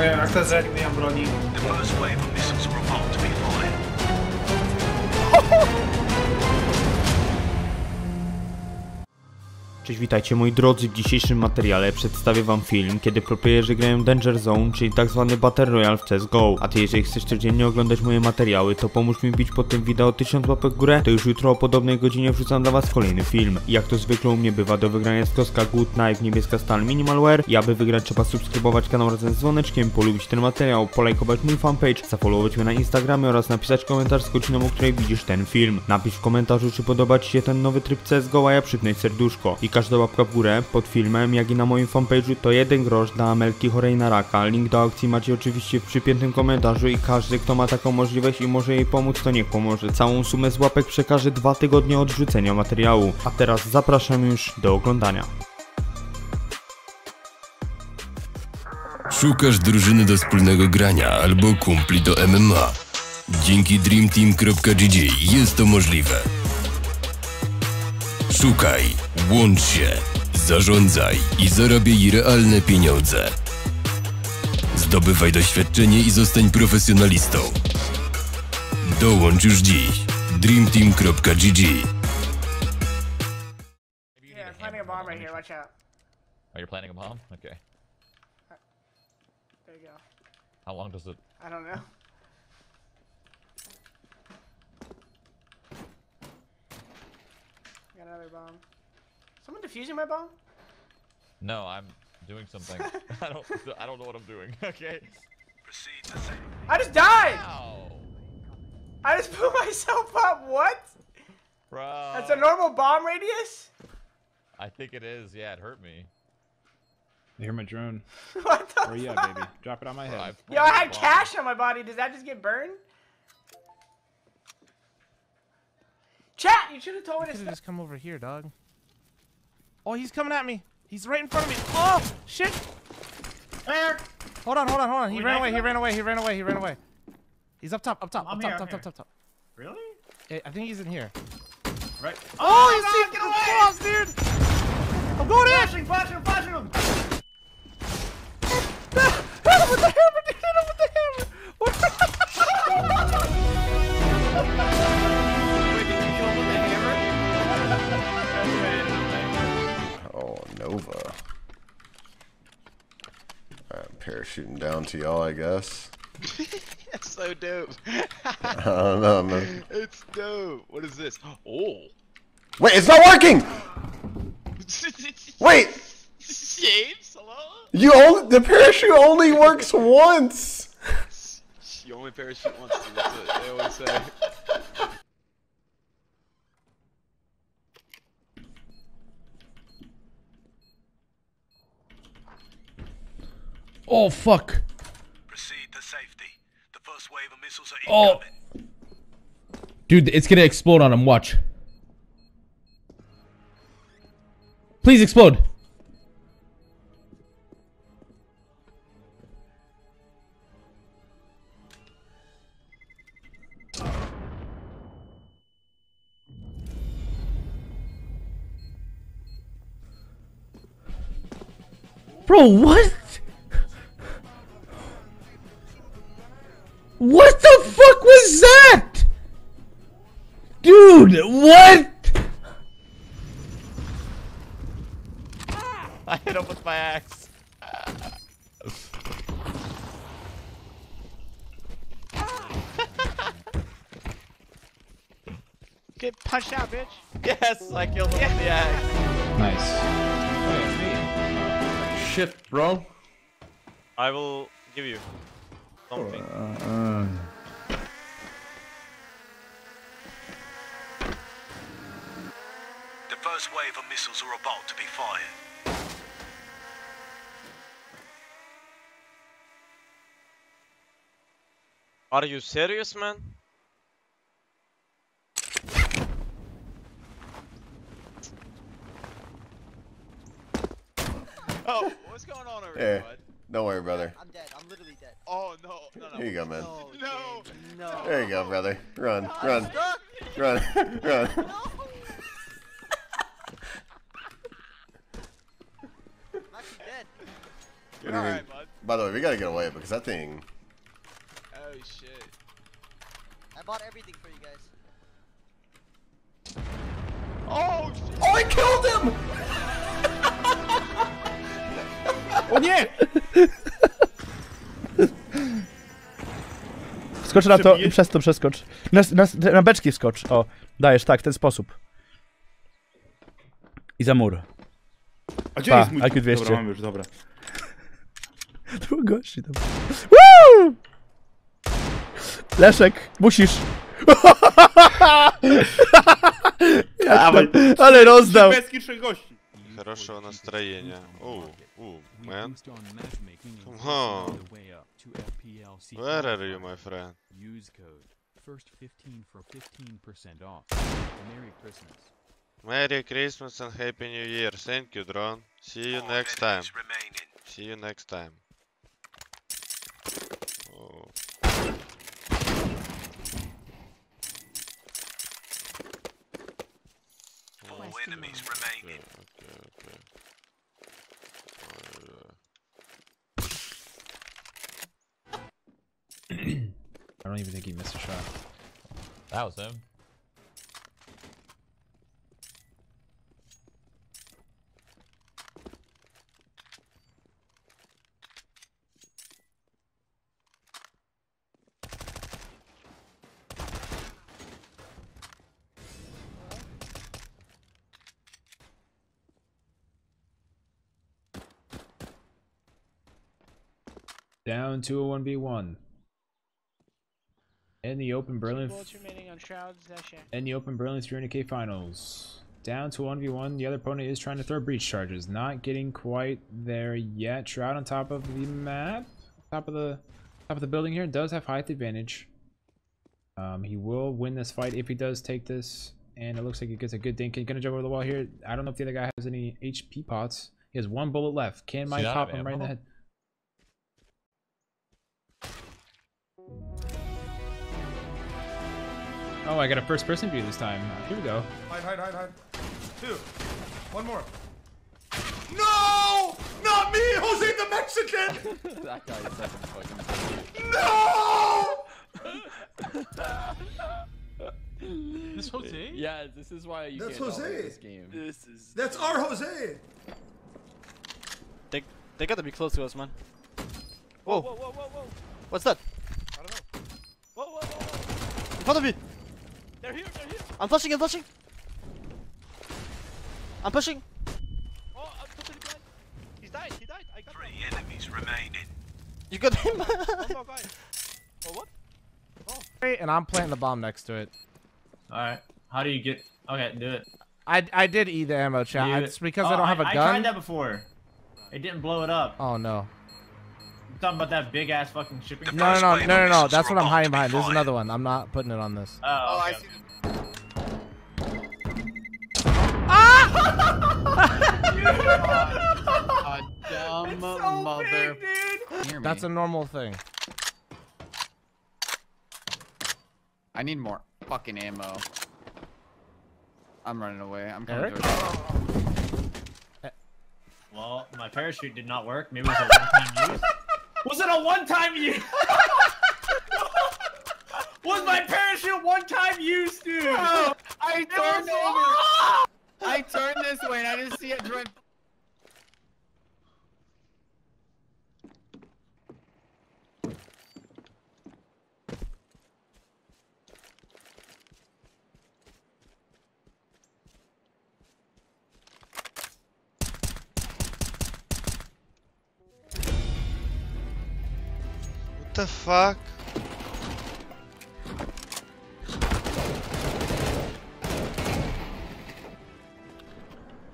Okej, a kto zranił mnie broni? The first wave of missiles are about to be fired. Cześć, witajcie moi drodzy, w dzisiejszym materiale przedstawię wam film, kiedy proplayerzy grają Danger Zone, czyli tak zwany Battle Royale w CSGO. A ty jeżeli chcesz codziennie oglądać moje materiały, to pomóż mi bić pod tym wideo 1000 łapek w górę, to już jutro o podobnej godzinie wrzucam dla was kolejny film. I jak to zwykle u mnie bywa, do wygrania jest kostka Good Knife, niebieska stal Minimalware i aby wygrać trzeba subskrybować kanał razem z dzwoneczkiem, polubić ten materiał, polajkować mój fanpage, zafollowować mnie na Instagramie oraz napisać komentarz z godziną, o której widzisz ten film. Napisz w komentarzu, czy podoba ci się ten nowy tryb CSGO, a ja przypnę serduszko. I każda łapka w górę pod filmem, jak i na moim fanpage'u to jeden grosz dla Amelki chorej na raka. Link do aukcji macie oczywiście w przypiętym komentarzu i każdy, kto ma taką możliwość i może jej pomóc, to niech pomoże. Całą sumę z łapek przekaże dwa tygodnie odrzucenia materiału. A teraz zapraszam już do oglądania. Szukasz drużyny do wspólnego grania albo kumpli do MMA. Dzięki dreamteam.gg jest to możliwe. Szukaj, łącz się, zarządzaj i zarabiaj realne pieniądze. Zdobywaj doświadczenie i zostań profesjonalistą. Dołącz już dziś. dreamteam.gg Yeah, planting a bomb right here. Watch out. Oh, you're planting a bomb? Okay. There you go. How long does it? I don't know. Got another bomb. Someone defusing my bomb? No, I'm doing something. I don't. I don't know what I'm doing. Okay. Proceed to safety. I just died! Ow, I just blew myself up. What? bro. That's a normal bomb radius? I think it is. Yeah, it hurt me. I hear my drone. what the Where you at, baby? Drop it on my Bro, head. I Yo, I had planted a bomb. cash on my body. Does that just get burned? Chat, you should have told me to stop. just come over here, dog. Oh, he's coming at me. He's right in front of me. Oh, shit. Where? Hold on, hold on, hold on. He ran away. He ran away. He ran away. He ran away. He's up top, up top, I'm up here, top, I'm top, top, here. top, top. Really? I think he's in here. Right. Oh, he's no, in get the away! boss, dude. I'm going in. Flashing, flashing flashing him! Down to y'all, I guess. That's so dope. I don't know, man. it's dope. What is this? Oh. Wait, it's not working! Wait! James, hello? You only, the parachute only works once! You only parachute once. That's what they always say. Oh fuck. Proceed to safety. The first wave of missiles are Oh. incoming. Dude, it's gonna explode on him, watch. Please explode. Bro? What what? I hit him with my axe. Get punched out, bitch. Yes, I killed him with the axe. Nice. Shit, bro. I will give you something. The first wave of missiles are about to be fired. Are you serious, man? Oh, what's going on over here, bud? Don't worry, brother. I'm dead. I'm literally dead. Oh, no. No, no. Here you go, man. No. Oh, no. There you go, brother. Run, run, run, run. What do you mean? By the way, we gotta get away because that thing. Oh shit. I bought everything for you guys. Oh shit. Oh, I killed him! O nie! Skocz na to i przez to przeskocz. Na, na, na beczki skocz. O, dajesz tak, w ten sposób. I za mur. A gdzie Pa, jest mój... IQ 200. Dobra, mam już, dobra. Dwóch gości tam. Woo! Leszek, musisz. Jak to, ale rozdał. Bezki trzech gości. Хорошего настроения. Ooh, ooh, man. Come on. Where are you, my friend? Use code first 15 for 15% off. Merry Christmas. Merry Christmas and Happy New Year. Thank you, drone. See you next time. remaining. See you next time. Oh. Four enemies remaining. Okay, okay. Uh. I don't even think he missed a shot. That was him. Down to a 1v1. In the open Berlin. Bullets remaining on shrouds. That shit. In the open Berlin 300k finals. Down to 1v1. The other opponent is trying to throw breach charges. Not getting quite there yet. Shroud on top of the map. Top of the top of the building here. Does have height advantage. Um, he will win this fight if he does take this. And it looks like he gets a good dink. He's gonna jump over the wall here. I don't know if the other guy has any HP pots. He has one bullet left. Can Mike out pop him right in the head? Oh, I got a first person view this time. Uh, here we go. Hide, hide, hide, hide. Two. One more. No! Not me, Jose the Mexican! that guy is such a fucking. No! This Jose? Yeah, this is why you That's can't download Jose. this game. This is. That's our Jose! They they gotta be close to us, man. Whoa, Whoa, whoa, whoa, whoa, whoa. what's that? I don't know. Whoa, whoa, whoa, whoa. In front of me! They're here, they're here. I'm flashing, I'm flashing! I'm pushing! Oh, I'm totally blind. He's died, he died. I got him. Three enemies remaining. You got him! One more guy. Oh, what? Oh. And I'm planting the bomb next to it. Alright. How do you get... Okay, do it. I, I did eat the ammo, chat. It's because Oh, I don't have a I gun. I tried that before. It didn't blow it up. Oh, no. I'm talking about that big ass fucking shipping. No, no, no, no, no, no. That's what I'm hiding behind. There's another one. I'm not putting it on this. Oh, oh I okay. see. Ah! A dumb mother. Hear That's a normal thing. I need more fucking ammo. I'm running away. I'm coming Eric? towards you. Well, my parachute did not work. Maybe it was a one-time use. Was it a one-time use? was my parachute one-time use, dude? I turned over. I turned this way and I didn't see it drift. The fuck?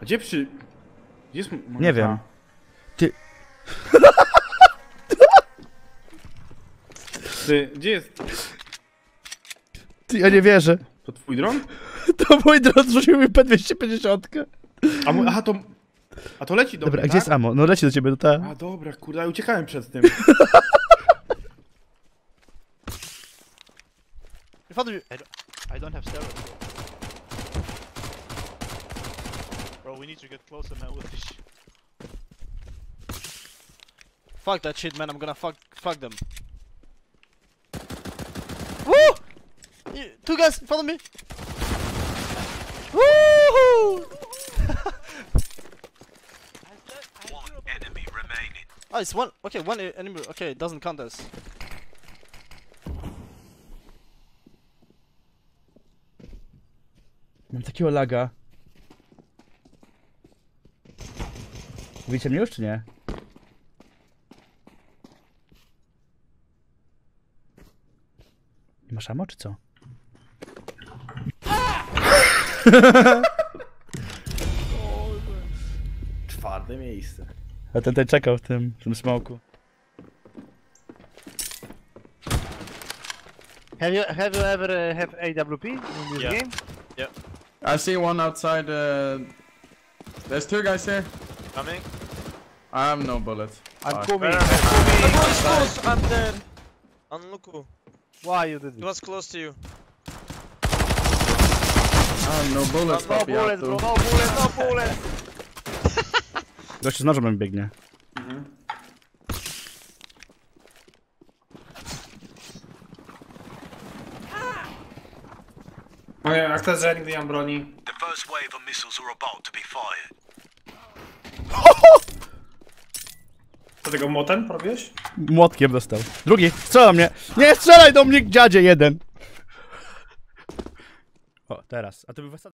A gdzie przy... Gdzie jest m- moja Nie wiem. Ty- Ty, gdzie jest... Ty, ja nie wierzę. To twój dron? To mój dron zrzucił mi P250. A, mu- aha, to... A to leci do Dobra, mnie, a gdzie tak? jest ammo? No leci do ciebie, to ta. A dobra, kurde, ja uciekałem przed tym. In front of you! I don't, I don't have steroids. Bro, we need to get closer, man, with this. Fuck that shit, man. I'm gonna fuck fuck them. Woo! Two guys in front of me. Woohoo! One enemy remaining. Oh, it's one. Okay, one enemy. Okay, it doesn't count as. Takiego laga. Widzicie mnie już, czy nie? Nie masz amo, czy co? Czwarte miejsce. A ten tutaj czekał w tym, w tym smoku. Have you have you ever uh, have AWP in this Yeah. game? I see one outside. Uh, there's two guys here. Coming. I have no bullets. I'm Fuck. coming. I'm coming. He was close. I'm dead. Unluku. Why you did He it? was close to you. I have no bullets. No Papi, bullets, bro. Abdu. No bullets. No bullets. Gościu z nożem mi biegnie. Moja, a kto że nigdy nie mam broni? The first wave of missiles are about to be fired. Co tego młotem robiłeś? Młotkiem dostał. Drugi, strzela mnie! Nie strzelaj do mnie, dziadzie jeden! O, teraz. A to był w